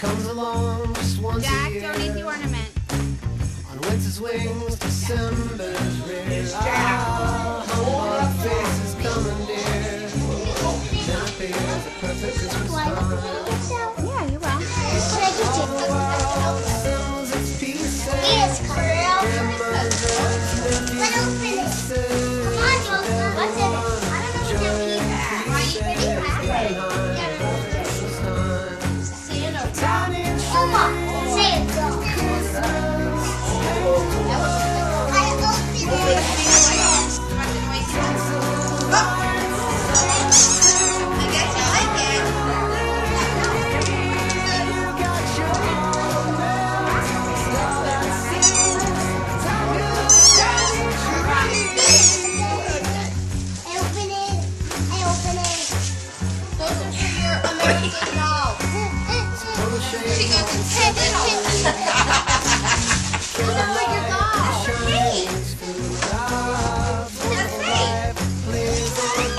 comes along just once Jack, a year. don't eat the ornament. On winter's wings, December's rear. Ah, humbug faces coming dear. Then appears a perfect Christmas time. Yeah, you will.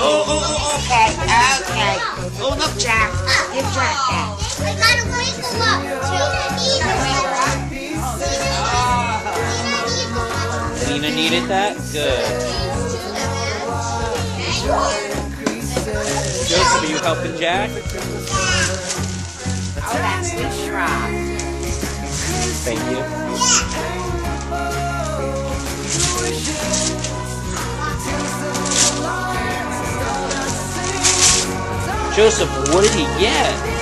Oh, oh, oh. Oh, look, Jack. Give Jack that. I gotta wake him up. Lena needed that? Good. Joseph, are you helping Jack? Oh, that's the. Thank you. Joseph, what did he get?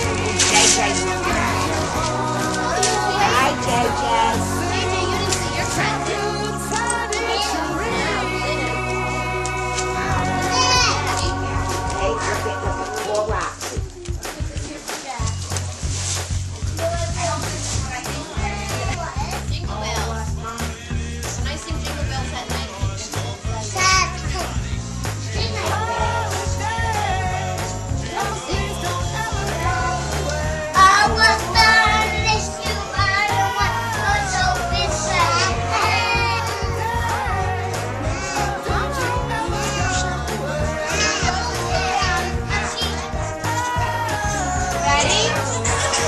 Ready?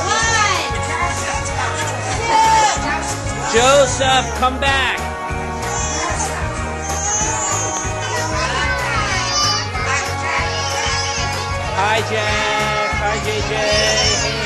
One, two, Joseph, come back! Hi, Jack. Hi, JJ.